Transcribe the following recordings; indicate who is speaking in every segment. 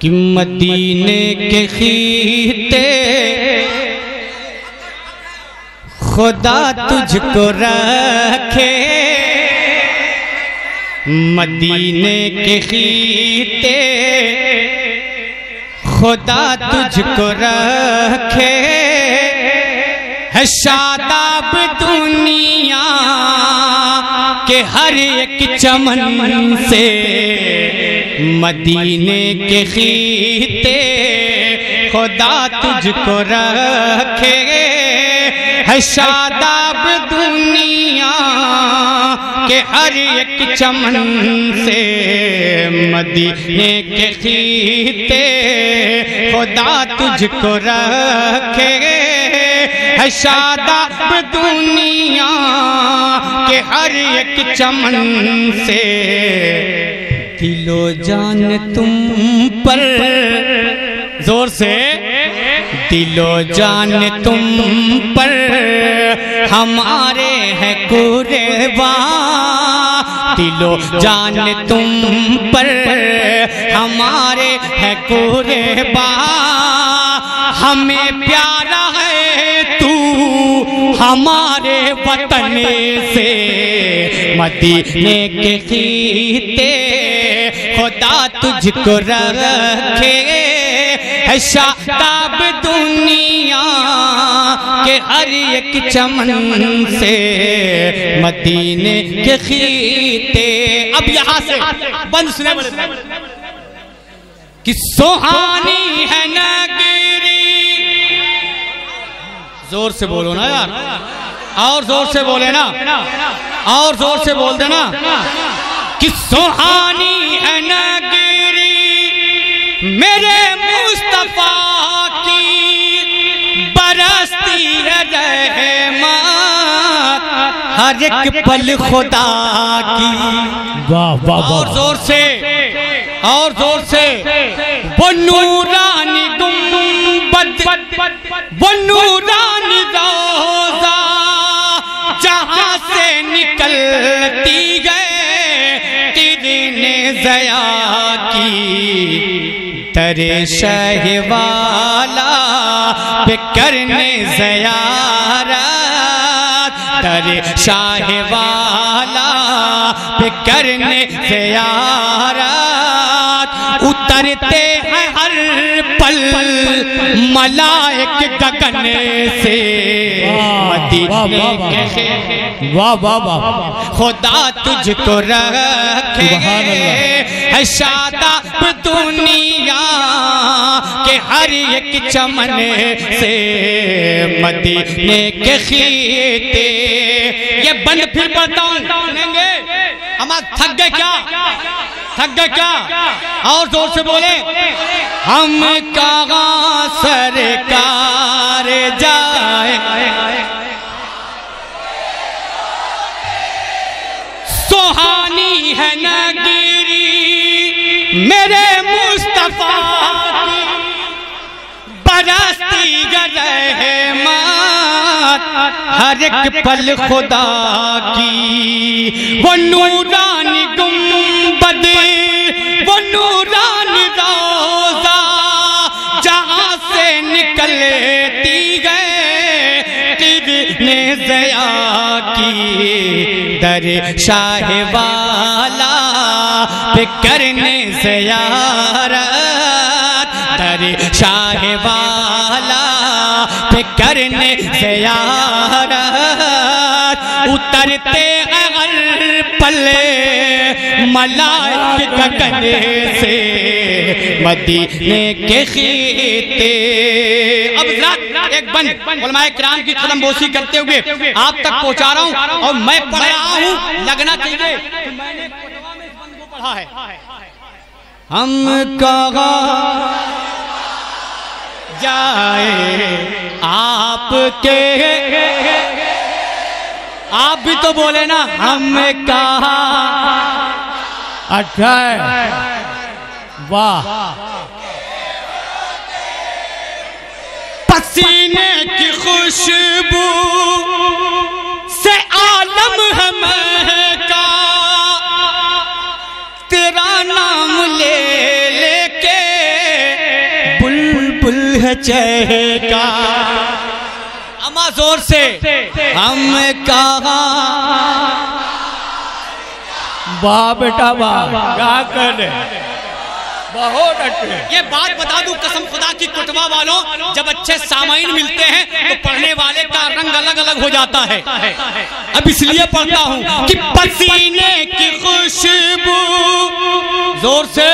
Speaker 1: कि मदीने के खीते खुदा तुझको रखे। मदीने के खीते खुदा तुझको रखे। है शादाब दुनिया के हर एक चमन से, मदीने के खीते, खुदा तुझको रखे। है शादाब दुनिया के हर एक चमन से, मदीने के खीते, खुदा तुझको रखे। शादाब दुनिया के हर एक चमन से। दिलो जान तुम पर ज़ोर से। दिलो जान तुम पर हमारे हैं कुरेबा दिलो जान तुम पर हमारे हैं कुरेबा हमें प्यारा हमारे वतन से मदीने के खीते खुदा तुझको रखे है दुनिया के हर एक चमन से मदीने के खीते। अब यहाँ से बंद सुने कि सुहानी है नगरी ज़ोर से बोलो ना यार। और ज़ोर से बोले ना। और ज़ोर से बोल देना कि सुहानी है नगरी मेरे मुस्तफ़ा की बरसती है हर एक पल खुदा की।
Speaker 2: वाह वाह
Speaker 1: और ज़ोर से और ज़ोर से वो नूरानी गुंबद वो नूरानी निकलती गए तिरने जया की। तरे शहवाला पे करने जयारा। तरे शाहवाला पे करने जयारात उतरते हैं हर पल मलाइक गगन से।
Speaker 2: वाह वाह वाह
Speaker 1: खुदा तुझको रखे। है शादाब दुनिया के हर एक चमन से। मदीने के खीते ये बंद फिर हूँ हम थक गए क्या? थक गए क्या और ज़ोर से बोले, हम कहाँ सरकार जाए। सुहानी है नगरी, मेरे मुस्तफ़ा बरसती रहे हर एक पल खुदा की। वो नूरानी गुंबद वो नूरानी रोजा जहाँ से निकलती गए तिरने जया की। दर शाह वाला पे करने जयारत दर शाह वाला करने जयारत उतरते हैं हर पले मलाइक गगन से मदीने के खीते। अब एक बंद। किराम की कदम बोसी करते हुए आप तक पहुँचा रहा हूँ और मैं पढ़ हूँ। लगना चाहिए मैंने पढ़ा है। हम कहा जाए आपके। आप भी तो बोले ना हम कहा।
Speaker 2: अच्छा वाह।
Speaker 1: पसीने की खुशबू से आलम है है चेहका अमा ज़ोर से। हम कहा
Speaker 2: वाह बेटा क्या कर बहुत अच्छे।
Speaker 1: ये बात बता दूँ, कसम खुदा की, कुटवा वालों, जब अच्छे सामाइन मिलते हैं तो पढ़ने वाले का रंग अलग अलग हो जाता है। अब इसलिए पढ़ता हूँ कि पसीने की खुशबू। ज़ोर से,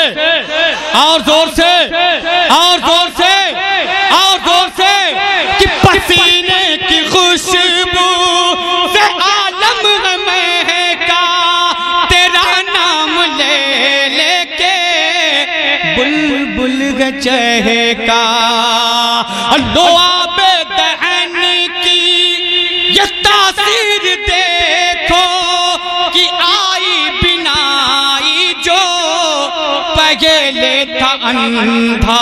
Speaker 1: और ज़ोर से, और चहका लो आबे दहन की ये तासीर देखो कि आई बिनाई जो पहले था अंधा।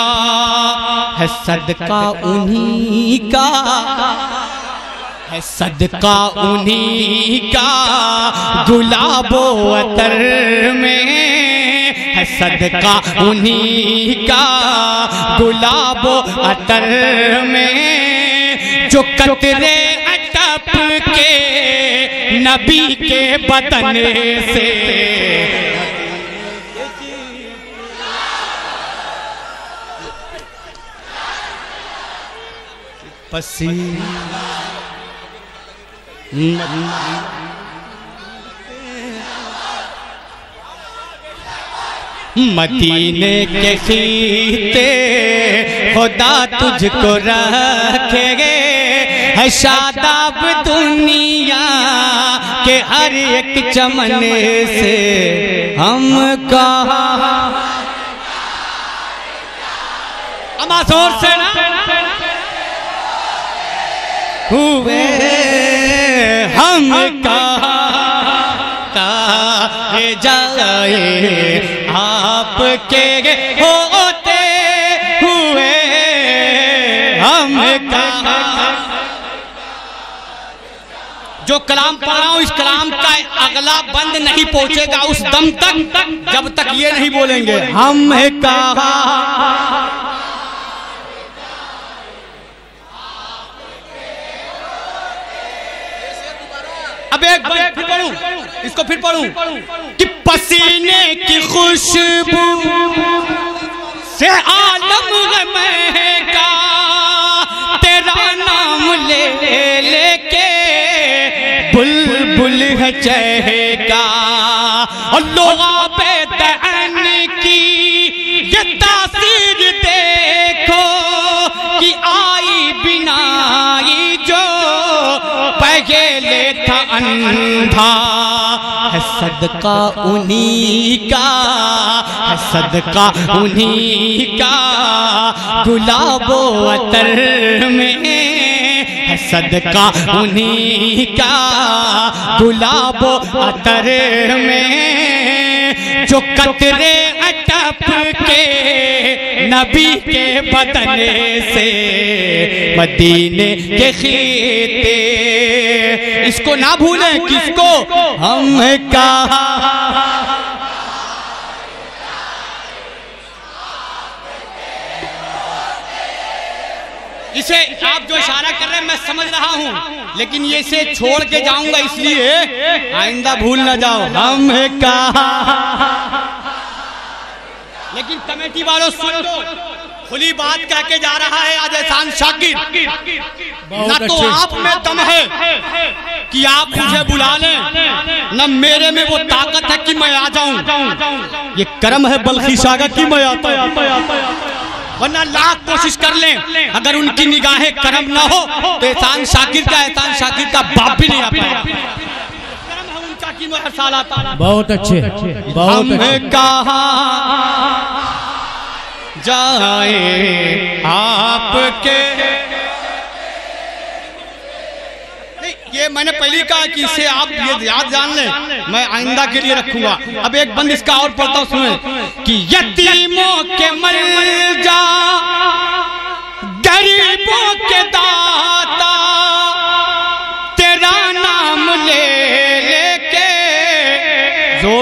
Speaker 1: है सदका उन्हीं का, है सदका उन्हीं का, गुलाबो अतर में सदका उन्हीं का गुलाब अतर में जो कतरे अटप के नबी के बदन से। मदीने के खीते खुदा तुझको रखेगे। है शादाब दुनिया के हर एक चमन से। हम कहा? ज़ोर से हुए हम कहा? जाए आपके होते हुए हम जो कलाम पढ़ रहा हूँ, इस कलाम का अगला बंद नहीं पहुंचेगा उस दम तक, जब तक ये नहीं बोलेंगे। हम कहा? अब एक बार फिर पढ़ू। इसको फिर पढ़ू। कि पसीने की खुशबू से आलम महका तेरा नाम ले लेके बुलबुल है चहका और लोहा पे पहले था अंधा। है सदका उन्हीं का, है सदका उन्हीं का। गुलाबो अतर में है सदका उन्हीं का। गुलाबो अतर में जो कतरे अटप के नबी के बदने से मदीने के खीते। इसको ना भूलें किसको? हम कहा। इसे आप जो इशारा कर रहे हैं मैं समझ रहा हूँ लेकिन ये इसे छोड़ के जाऊँगा इसलिए आइंदा भूल ना जाओ। हम कहा। लेकिन कमेटी वालों सुन लो खुली बात कह के जा रहा है आज एहसान शाकिर। ना तो आप में दम है कि आप मुझे बुला लें। न मेरे में वो ताकत है कि मैं आ जाऊँ। ये कर्म है बल्कि सागर की मैं आता वरना लाख कोशिश कर लें। अगर उनकी निगाहें कर्म ना हो तो एहसान शाकिर का एहसान शाकिर का बाप भी नहीं आ पाया कि
Speaker 2: बहुत अच्छे बहुत अच्छे।
Speaker 1: कहा जाए आपके। ये मैंने पहले कहा कि इसे आप ये याद जान ले। मैं आइंदा के लिए रखूँगा। अब एक बंद इसका और पढ़ता हूँ सुने। कि यतीमों के मल जा गरीबों के दाता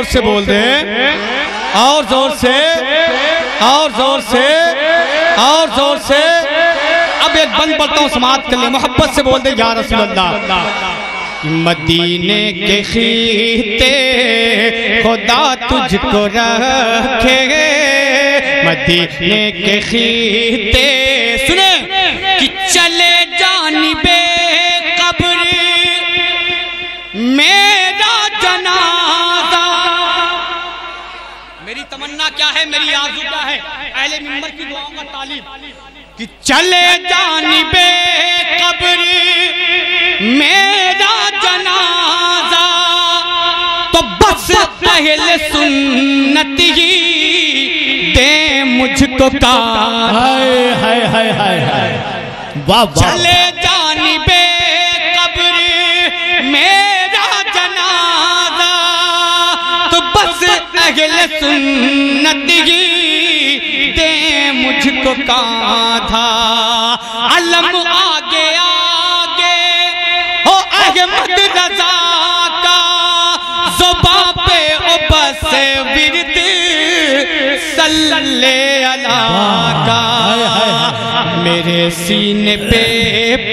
Speaker 1: से बोल दे। और ज़ोर से, और ज़ोर से, और ज़ोर से। अब एक बंद पड़ता हूँ समाप्त कर ले मोहब्बत से बोल दे, या रसूल मदीने के खीते खुदा तुझको रखे। मदीने के खीते, सुने, कि चले जानिबे कब्र मेरा तमन्ना क्या है? मेरी आरज़ू क्या है? अहले मिंबर की दुआओं का तालीम। कि चले जानिबे कब्र मेरा जनाजा तो बस पहले सुन्नत ही दे मुझको का
Speaker 2: हाय हाय हाय हाय हाय। वाह वाह
Speaker 1: चले अगले सुन्नत ही दे मुझको कांधा। अलम आगे आगे, हो अहमद रजा का। जुबा पे बस विरद सल्ले अला का। मेरे सीने पे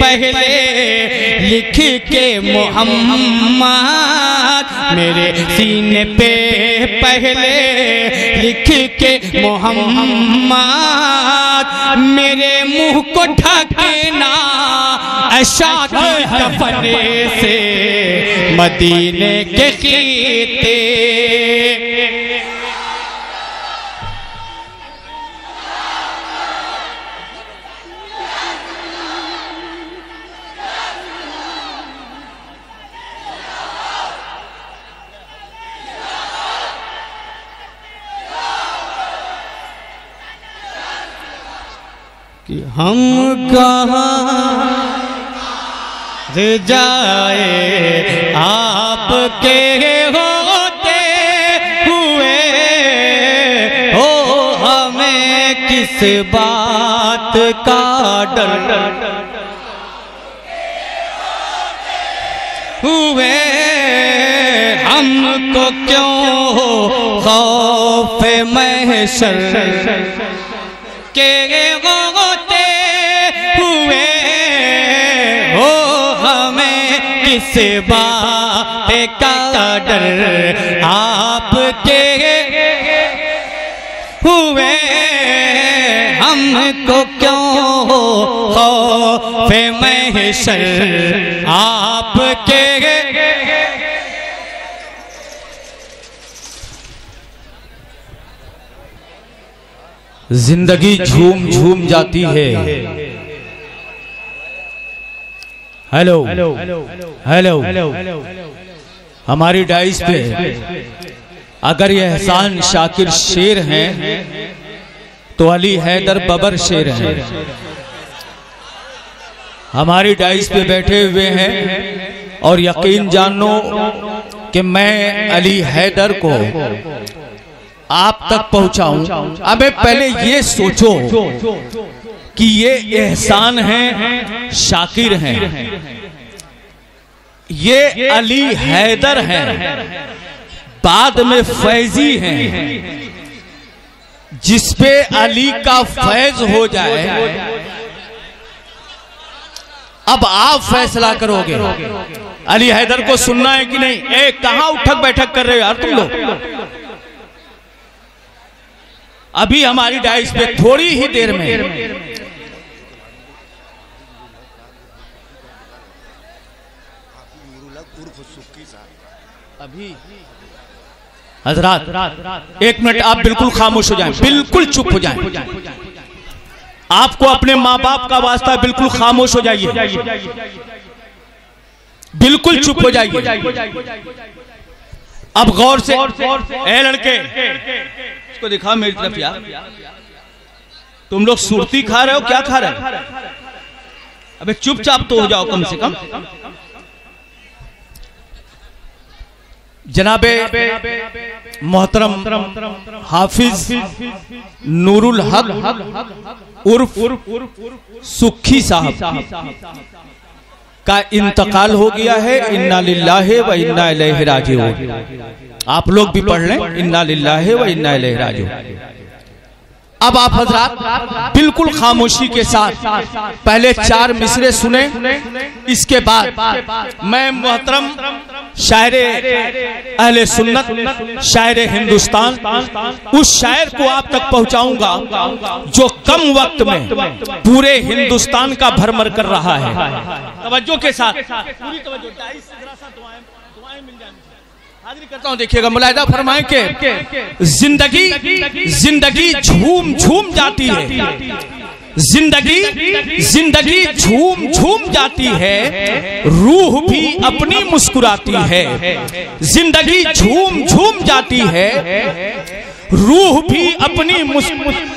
Speaker 1: पहले लिख के मोहम्मद मेरे सीने पे पहले लिख के मोहम्मद, मेरे मुँह को ढकना की कफने से मदीने के खीते। कि हम कहाँ जाए? आपके होते हुए हो हमें किस बात का डर? हुए हमको क्यों हो खौफ महशर के बात का डर आपके। हुए हमको क्यों हो? खौफ महशर आपके।
Speaker 2: ज़िंदगी झूम झूम जाती है। हेलो। हेलो। हेलो। हमारी डाइस पे अगर ये एहसान शाकिर शेर हैं तो अली हैदर बबर शेर हैं। हमारी डाइस पे बैठे हुए हैं और यकीन जानो कि मैं अली हैदर को आप तक पहुंचाऊं। अबे पहले ये सोचो। कि ये एहसान है, शाकिर हैं। ये अली हैदर हैं। बाद में फैजी हैं। जिसपे अली का फैज हो जाए। अब आप फैसला करोगे। अली हैदर को सुनना है कि नहीं? ए, कहाँ उठक बैठक कर रहे हो यार तुम लोग? अभी हमारी डाइस पे थोड़ी ही देर में अभी। हजरात, एक मिनट, आप बिल्कुल खामोश हो जाएँ, बिल्कुल चुप हो जाएँ। आपको अपने माँ बाप का वास्ता बिल्कुल खामोश हो जाइए। बिल्कुल चुप हो जाइए। अब गौर से, ए लड़के, इसको दिखा मेरी तरफ़ यार तुम लोग सुरती खा रहे हो, क्या खा रहे हो? अबे चुपचाप तो हो जाओ कम से कम। जनाबे, मोहतरम, हाफिज, नूरुल हक, उर्फ़, सुखी साहब का इंतकाल हो गया है। इन्ना लिल्लाहे व इन्ना इलैहि राजिऊन। आप लोग भी पढ़ लें। इन्ना लिल्लाहे व इन्ना इलैहि राजिऊन। अब आप हजरात, बिल्कुल खामोशी के साथ। पहले चार मिसरे सुने, इसके बाद मैं मोहतरम शायर अहले सुन्नत, शायर हिंदुस्तान, उस शायर को आप तक पहुंचाऊँगा जो कम वक्त में पूरे हिंदुस्तान का भरमर कर रहा है। तवज्जो के साथ। पूरी तवज्जो। करता हूँ, देखिएगा, मुलायदा फरमाए के ज़िंदगी ज़िंदगी झूम झूम जाती है। ज़िंदगी ज़िंदगी झूम झूम जाती है, रूह भी अपनी मुस्कुराती है। ज़िंदगी झूम झूम जाती है, रूह भी अपनी मुस्कुराती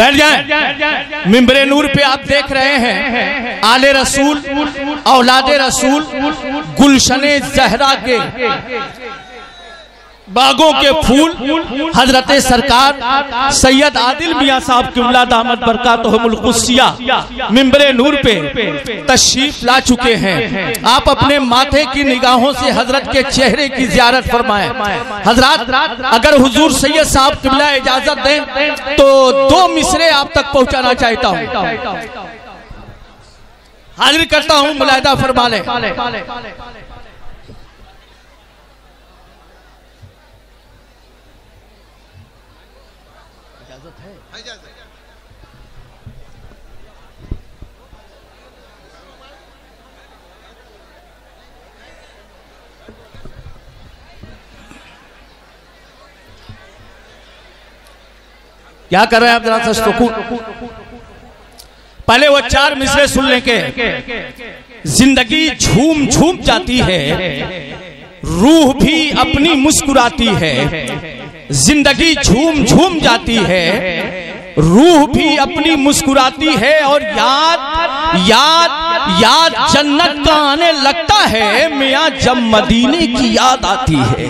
Speaker 2: बैठ जाए। मिम्बरे नूर पे आप देख रहे हैं। आले रसूल, औलादे रसूल, गुलशन जहरा के। बागों के फूल हज़रत सरकार सैयद आदिल मियाँ साहब किबला दामद बरकातुसिया मिम्बरे नूर पे तशरीफ़ ला चुके हैं आप अपने माथे की निगाहों से हज़रत के चेहरे की जियारत फरमाएँ हज़रत अगर हुजूर सैयद साहब किबला इजाज़त दें तो दो मिसरे आप तक पहुंचाना चाहता हूँ हाजिर करता हूँ मुलायदा फरमा क्या कर रहे हैं आप जरा सा सुकून पहले वो चार मिसरे सुन लेंगे ज़िंदगी झूम झूम जाती है। रूह भी अपनी मुस्कुराती है। ज़िंदगी झूम झूम जाती है। रूह भी अपनी मुस्कुराती है और याद याद याद जन्नत का आने लगता है, मियाँ जब मदीने की याद आती है।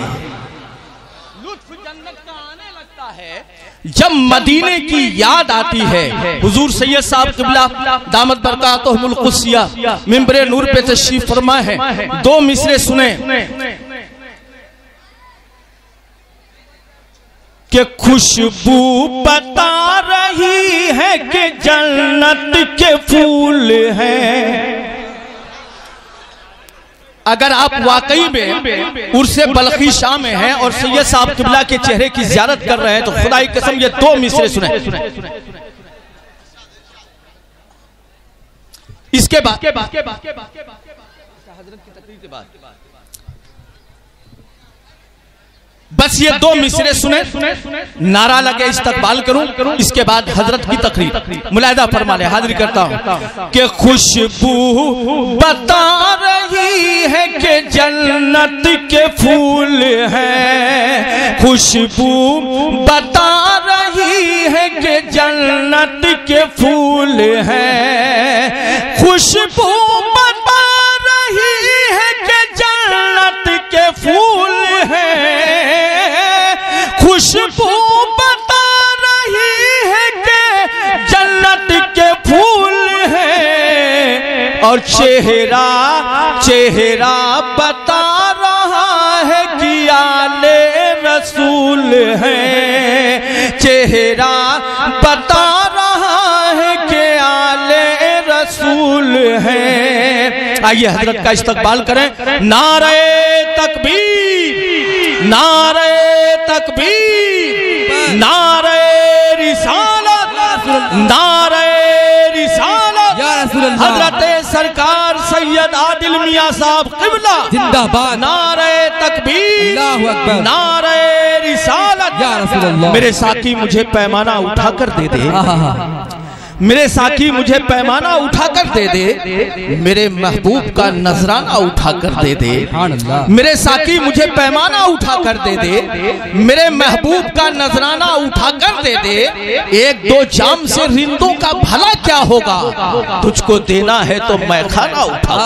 Speaker 2: जन्नत का आने लगता है जब मदीने की याद आती है। हुजूर सैयद साहब किबला, दामद बरकातुहुमुलकुसिया मिंबरे नूर पे तशरीफ़ फरमा है। दो मिसरे सुने। कि खुशबू बता रही है कि जन्नत के फूल हैं अगर आप वाकई में उर्से बलखी शाह में हैं और सैयद साहब किबला के चेहरे की जियारत कर रहे हैं तो खुदाई कसम ये दो मिसरे सुने इसके बाद के बाद के बाद के बाद के बाद हज़रत की तकरीर के बाद बस ये दो मिसरे सुने। नारा लगे इस्तकबाल करूँ इसके बाद हज़रत की तकरीर। मुलायदा फरमा ले हाजिर करता हूँ। कि खुशबू बता रही है कि जन्नत के फूल हैं। खुशबू बता रही है कि जन्नत के फूल हैं। खुशबू खुशबू बता रही है कि जन्नत के फूल है। और चेहरा चेहरा बता रहा है कि आले रसूल है। चेहरा बता रहा है कि आले रसूल है। आइए हज़रत का इस्तकबाल करें। नारे तकबीर, नारे तकबीर। नारे रिसालत नारे रिसालत हज़रत सरकार सैयद आदिल मिया साहब किबला।
Speaker 3: जिंदाबाद।
Speaker 2: नारे तकबीर। नारे रिसालत। मेरे साथी मुझे पैमाना उठाकर दे दे। मेरे साथी मुझे पैमाना उठाकर दे दे। मेरे महबूब का नजराना उठाकर दे दे। मेरे साथी मुझे पैमाना उठाकर दे दे। मेरे महबूब का नजराना उठाकर दे दे। एक दो जाम से रिंदों का भला क्या होगा? तुझको देना है तो मैं खाना उठा